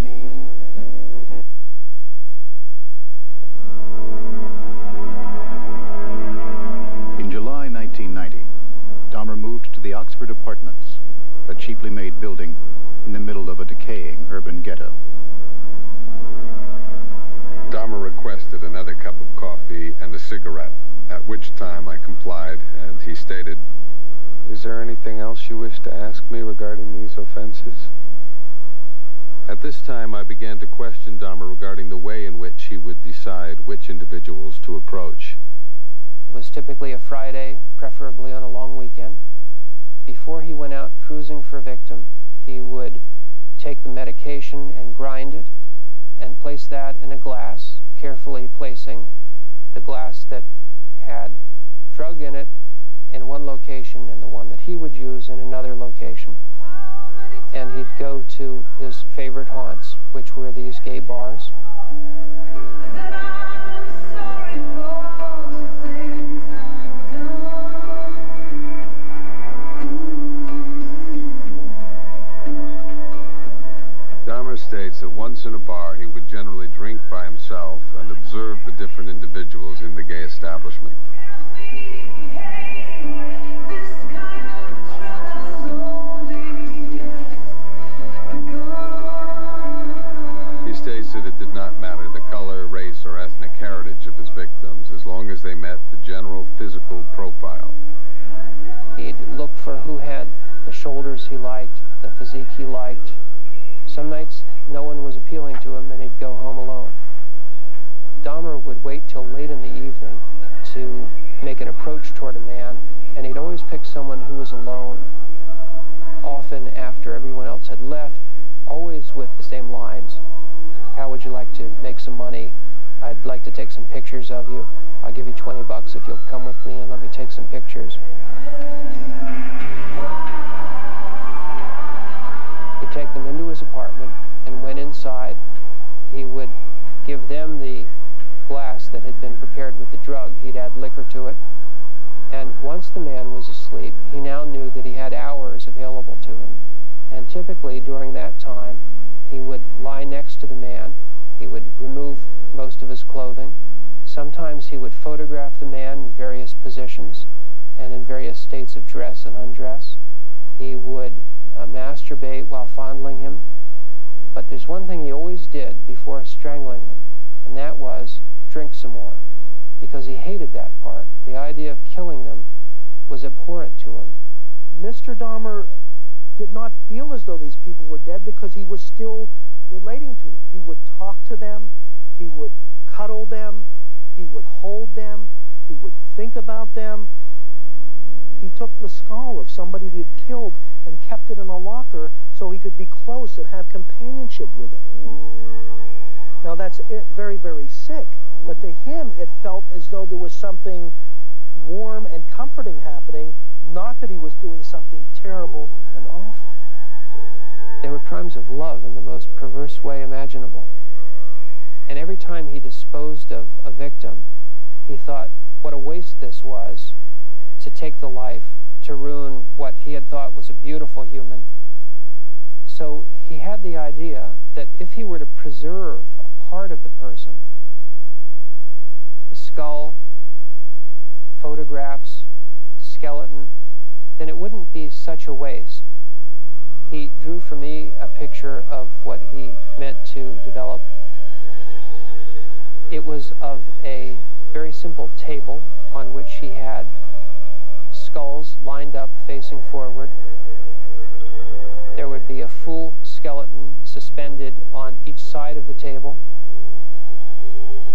Oxford Apartments, a cheaply made building in the middle of a decaying urban ghetto. Dahmer requested another cup of coffee and a cigarette, at which time I complied, and he stated, Is there anything else you wish to ask me regarding these offenses? At this time, I began to question Dahmer regarding the way in which he would decide which individuals to approach. It was typically a Friday, preferably on a long weekend. Before he went out cruising for victim, he would take the medication and grind it and place that in a glass, carefully placing the glass that had drug in it in one location and the one that he would use in another location. And he'd go to his favorite haunts, which were these gay bars. Dahmer states that once in a bar he would generally drink by himself and observe the different individuals in the gay establishment. He states that it did not matter the color, race, or ethnic heritage of his victims as long as they met the general physical profile. He'd look for who had the shoulders he liked, the physique he liked. Some nights, no one was appealing to him, and he'd go home alone. Dahmer would wait till late in the evening to make an approach toward a man, and he'd always pick someone who was alone, often after everyone else had left, always with the same lines. How would you like to make some money? I'd like to take some pictures of you. I'll give you 20 bucks if you'll come with me and let me take some pictures. He'd take them into his apartment, and when inside, he would give them the glass that had been prepared with the drug. He'd add liquor to it. And once the man was asleep, he now knew that he had hours available to him. And typically during that time, he would lie next to the man. He would remove most of his clothing. Sometimes he would photograph the man in various positions and in various states of dress and undress. He would uh, masturbate while fondling him. But there's one thing he always did before strangling him, and that was drink some more, because he hated that part. The idea of killing them was abhorrent to him. Mr. Dahmer did not feel as though these people were dead because he was still relating to them. He would talk to them, he would cuddle them, he would hold them, he would think about them. He took the skull of somebody he had killed and kept it in a locker so he could be close and have companionship with it. Now that's very, very sick, but to him it felt as though there was something warm and comforting happening, not that he was doing something terrible and awful. They were crimes of love in the most perverse way imaginable. And every time he disposed of a victim, he thought what a waste this was to take the life, to ruin what he had thought was a beautiful human. So he had the idea that if he were to preserve a part of the person, the skull, photographs, skeleton, then it wouldn't be such a waste. He drew for me a picture of what he meant to develop. It was of a very simple table on which he had skulls lined up facing forward. There would be a full skeleton suspended on each side of the table.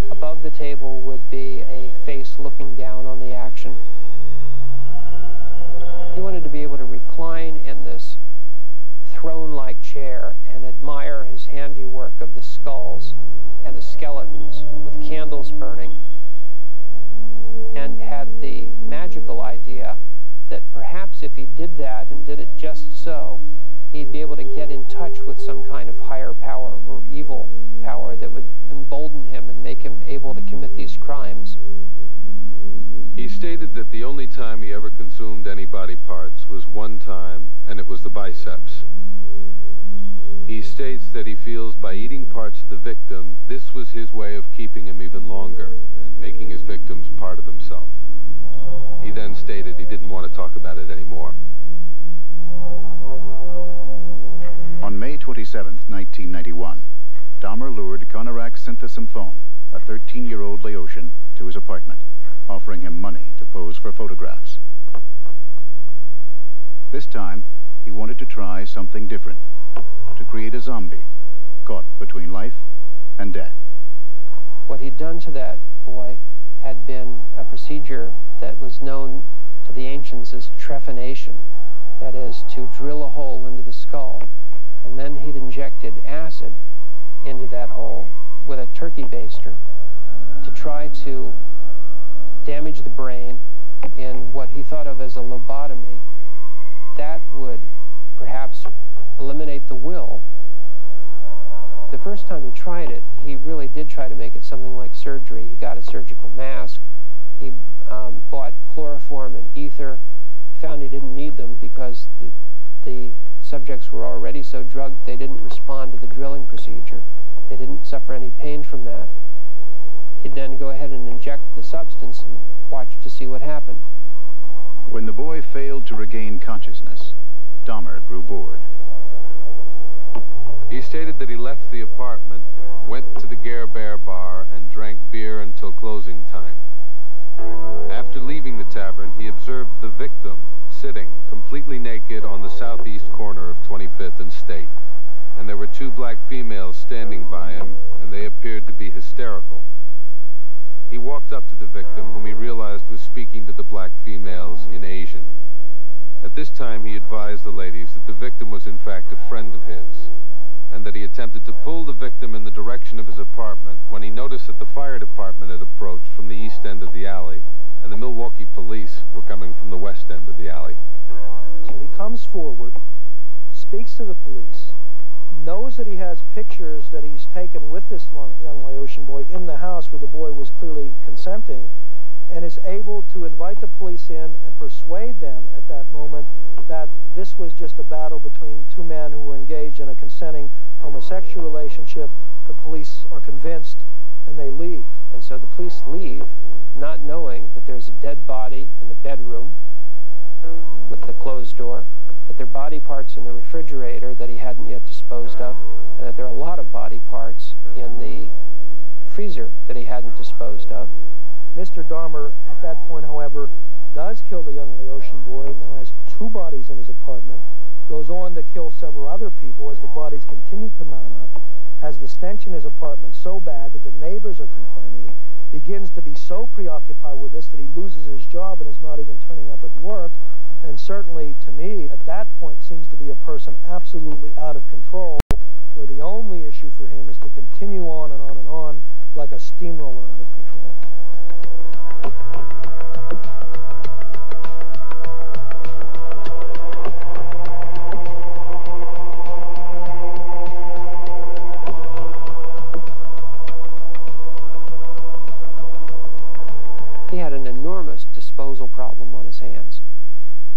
Above the table would be a face looking down on the action. He wanted to be able to recline in this throne-like chair and admire his handiwork of the skulls and the skeletons with candles burning and had the magical idea that perhaps if he did that and did it just so, he'd be able to get in touch with some kind of higher power or evil power that would embolden him and make him able to commit these crimes. He stated that the only time he ever consumed any body parts was one time, and it was the biceps. He states that he feels by eating parts of the victim, this was his way of keeping him even longer and making his victims part of himself. He then stated he didn't want to talk about it anymore. On May 27, 1991, Dahmer lured Konerak Sinthasomphone, a 13-year-old Laotian, to his apartment, offering him money to pose for photographs. This time, he wanted to try something different, to create a zombie caught between life and death. What he'd done to that boy had been a procedure that was known to the ancients as trephination, that is, to drill a hole into the skull, and then he'd injected acid into that hole with a turkey baster to try to damage the brain in what he thought of as a lobotomy. That would perhaps eliminate the will. The first time he tried it, he really did try to make it something like surgery. He got a surgical mask. He um, bought chloroform and ether. He found he didn't need them because the, the subjects were already so drugged they didn't respond to the drilling procedure. They didn't suffer any pain from that. He'd then go ahead and inject the substance and watch to see what happened. When the boy failed to regain consciousness, Dahmer grew bored. He stated that he left the apartment, went to the Gare Bear bar, and drank beer until closing time. After leaving, the tavern, he observed the victim sitting completely naked on the southeast corner of 25th and State. And there were two black females standing by him, and they appeared to be hysterical. He walked up to the victim, whom he realized was speaking to the black females in Asian. At this time, he advised the ladies that the victim was in fact a friend of his, and that he attempted to pull the victim in the direction of his apartment when he noticed that the fire department had approached from the east end of the alley, and the Milwaukee police were coming from the west end of the alley. So he comes forward, speaks to the police, knows that he has pictures that he's taken with this young Laotian boy in the house where the boy was clearly consenting, and is able to invite the police in and persuade them at that moment that this was just a battle between two men who were engaged in a consenting homosexual relationship. The police are convinced and they leave. And so the police leave, not knowing that there's a dead body in the bedroom with the closed door, that there are body parts in the refrigerator that he hadn't yet disposed of, and that there are a lot of body parts in the freezer that he hadn't disposed of. Mr. Dahmer, at that point, however, does kill the young Laotian boy, now has two bodies in his apartment, goes on to kill several other people as the bodies continue to mount up, has the stench in his apartment so bad that the neighbors are complaining, begins to be so preoccupied with this that he loses his job and is not even turning up at work, and certainly to me, at that point, seems to be a person absolutely out of control, where the only issue for him is to continue on and on and on like a steamroller. He had an enormous disposal problem on his hands.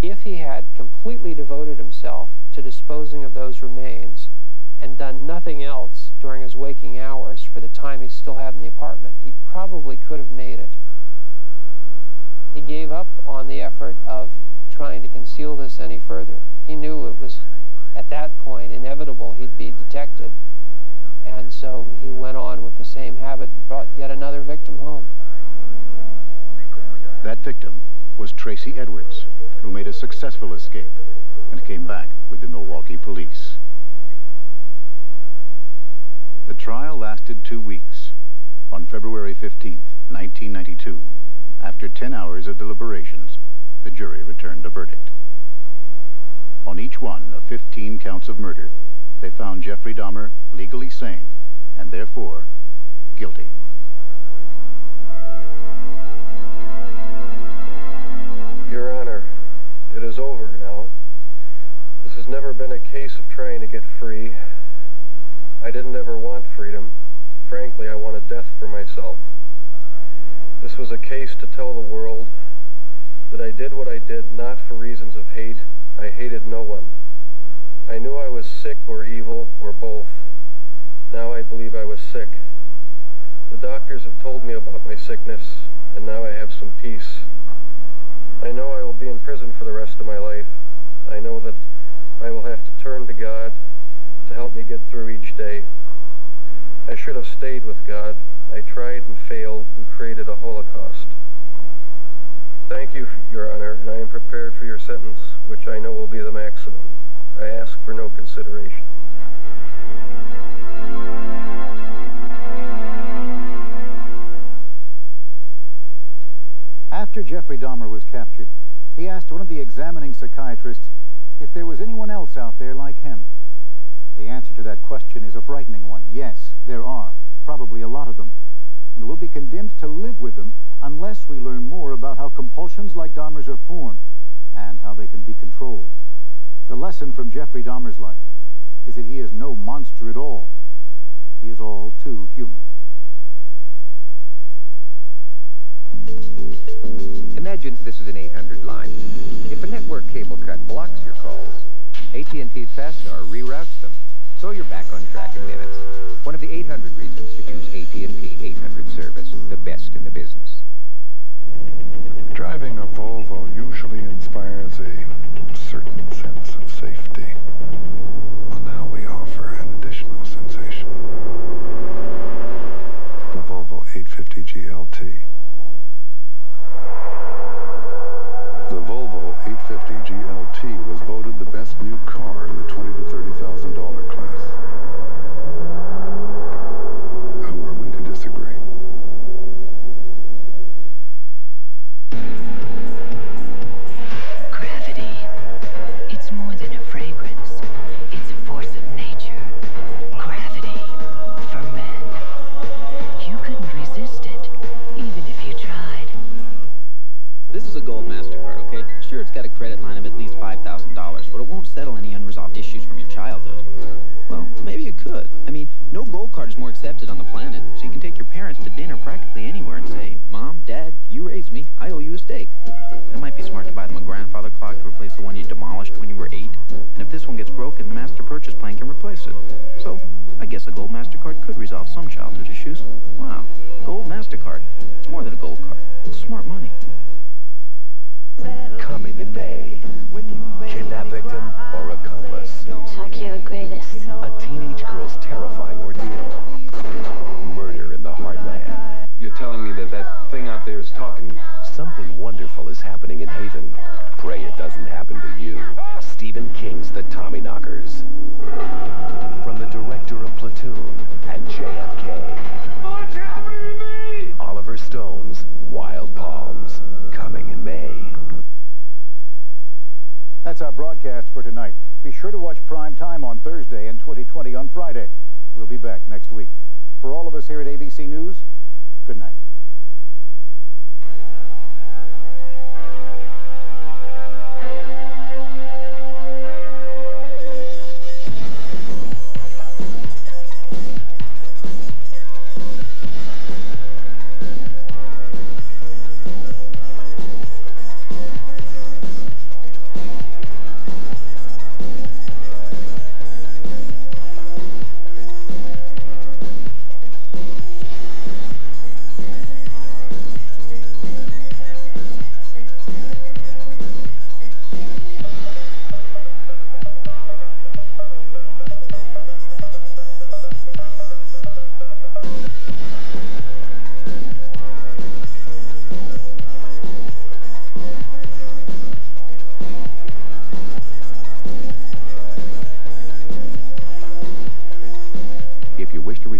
If he had completely devoted himself to disposing of those remains and done nothing else during his waking hours for the time he still had in the apartment, he probably could have made it. He gave up on the effort of trying to conceal this any further. He knew it was, at that point, inevitable he'd be detected. And so he went on with the same habit and brought yet another victim home. That victim was Tracy Edwards, who made a successful escape and came back with the Milwaukee police. The trial lasted two weeks. On February 15, 1992, after 10 hours of deliberations, the jury returned a verdict. On each one of 15 counts of murder, they found Jeffrey Dahmer legally sane and therefore guilty. Your Honor, it is over now. This has never been a case of trying to get free. I didn't ever want freedom. Frankly, I wanted death for myself. This was a case to tell the world that I did what I did not for reasons of hate. I hated no one. I knew I was sick or evil or both. Now I believe I was sick. The doctors have told me about my sickness, and now I have some peace. I know I will be in prison for the rest of my life. I know that I will have to turn to God to help me get through each day. I should have stayed with God. I tried and failed and created a holocaust. Thank you, Your Honor, and I am prepared for your sentence, which I know will be the maximum. I ask for no consideration. After Jeffrey Dahmer was captured, he asked one of the examining psychiatrists if there was anyone else out there like him. The answer to that question is a frightening one. Yes, there are, probably a lot of them, and we'll be condemned to live with them unless we learn more about how compulsions like Dahmer's are formed and how they can be controlled. The lesson from Jeffrey Dahmer's life is that he is no monster at all. He is all too human. Imagine this is an 800 line. If a network cable cut blocks your calls, AT&T's FASTAR reroutes them, so you're back on track in minutes. One of the 800 reasons to choose AT&T 800 service, the best in the business. Driving a Volvo usually inspires a certain sense of safety. Well, now we offer an additional sensation. The Volvo 850 GLT. The Volvo 850 GLT was voted the best new car in the 20 to $30,000 resist it, even if you tried. This is a Gold okay? Sure, it's got a credit line of at least $5,000, but it won't settle any unresolved issues from your childhood. Well, maybe it could. I mean, no Gold card is more accepted on the planet, so you can take your parents to dinner practically anywhere and say, Mom, Dad, you raised me, I owe you a steak. It might be smart to buy them a grandfather clock to replace the one you demolished when you were eight, and if this one gets broken, the Master Purchase Plan can replace it. So, I guess a Gold MasterCard could resolve some childhood issues. Wow, Gold MasterCard. It's more than a Gold card. It's smart money. Coming in May. Kidnap victim or accomplice. Chuck, you're the greatest. A teenage girl's terrifying ordeal. Murder in the heartland. You're telling me that that thing out there is talking to you? Something wonderful is happening in Haven. Pray it doesn't happen to you. Stephen King's The Tommyknockers. From the director of Platoon and JFK. That's our broadcast for tonight. Be sure to watch Prime Time on Thursday and 2020 on Friday. We'll be back next week. For all of us here at ABC News, good night.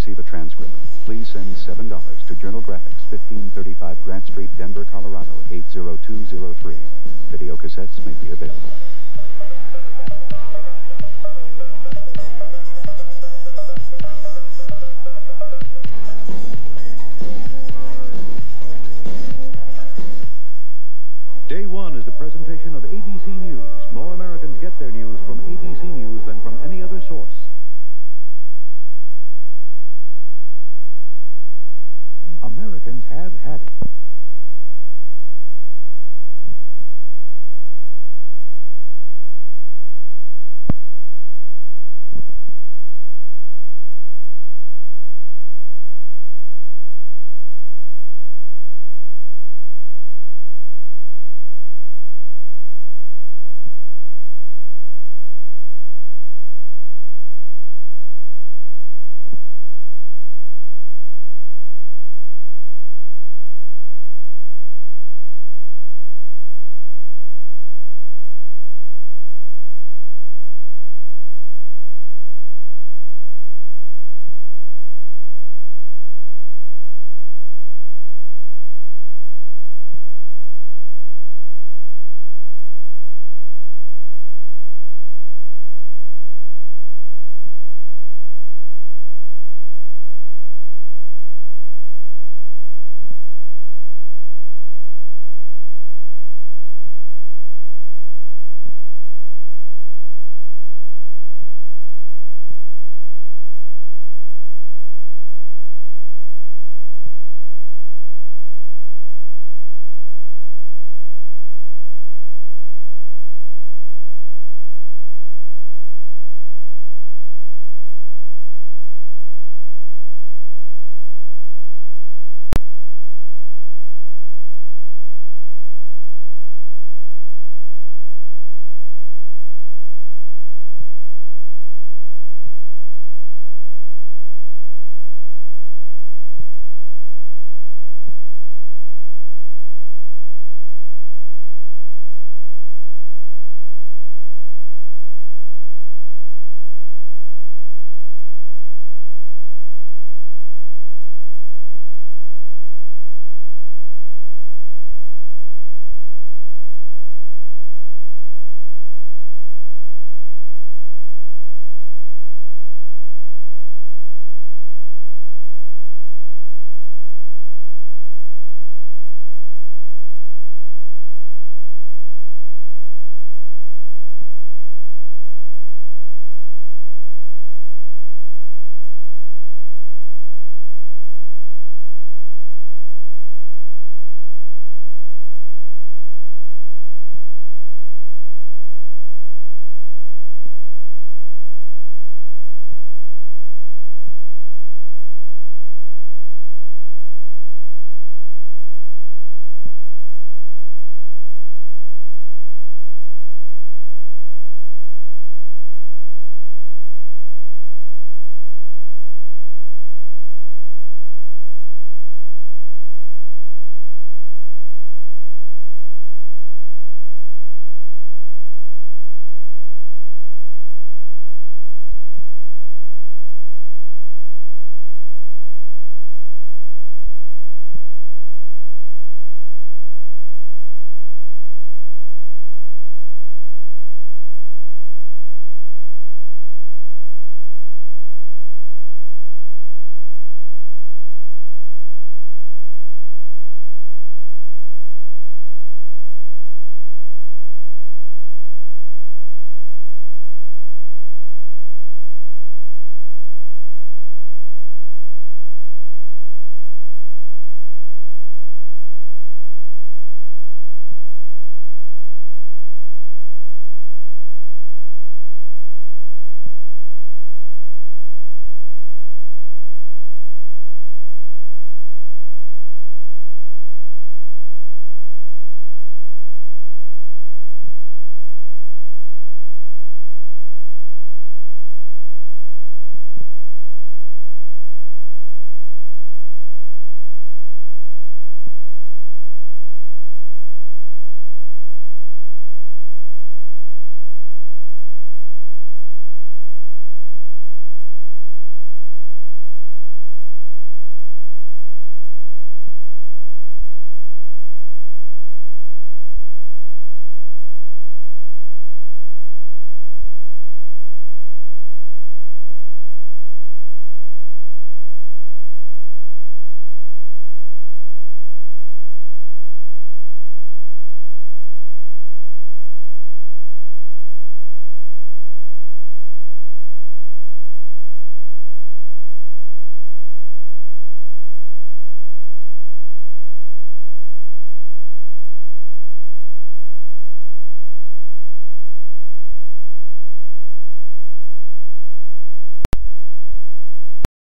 Receive a transcript, please send $7 to Journal Graphics, 1535 Grant Street, Denver, Colorado, 80203. Video cassettes may be available. Day one is a presentation of ABC News. More Americans get their news from ABC News than from any other source. Americans have had it.